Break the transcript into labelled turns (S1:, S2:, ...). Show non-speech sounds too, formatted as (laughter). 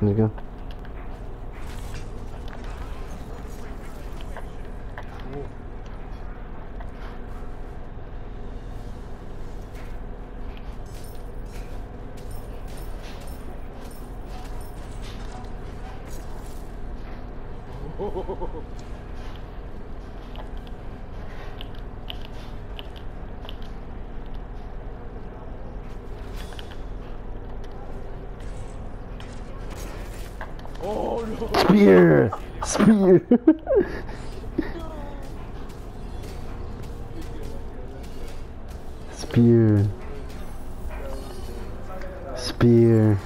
S1: Let's (laughs) go.
S2: Oh no!
S1: Spear! Spear! Spear. Spear.